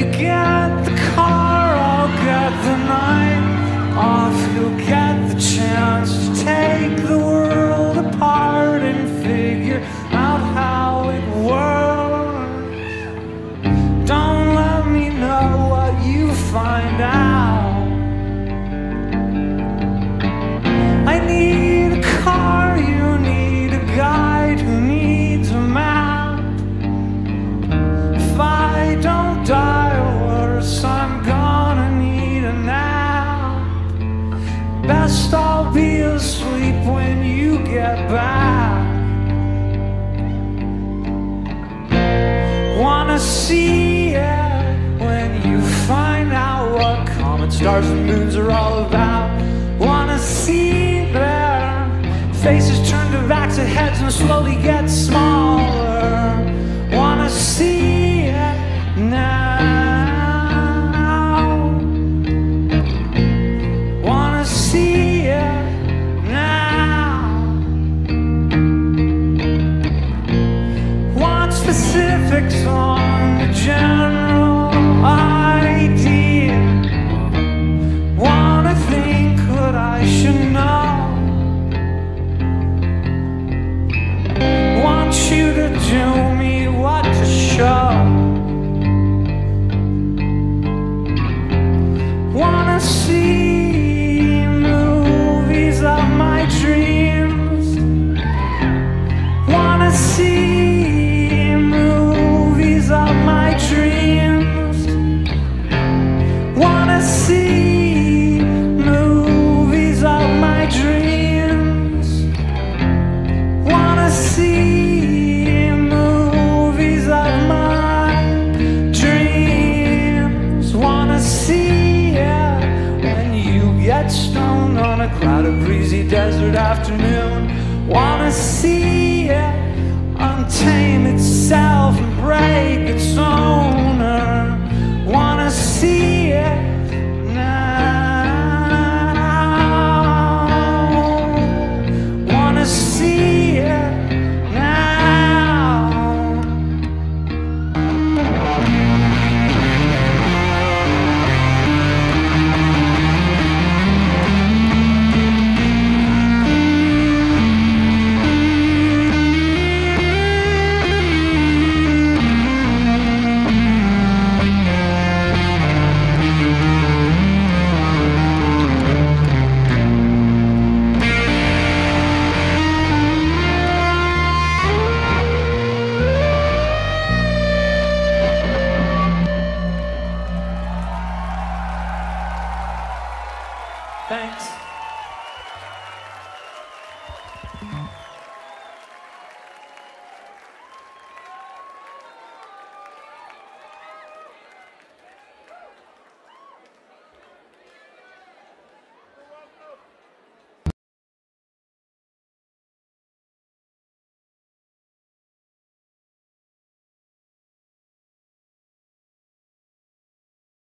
You get the car, I'll get the night off. You'll get the chance to take the world apart and figure out how it works. Don't let me know what you find out. Be asleep when you get back. Wanna see it when you find out what comet stars and moons are all specifics on the general idea. Wanna think what I should know. Want you stoned on a clouded, breezy desert afternoon. Wanna see it Thanks.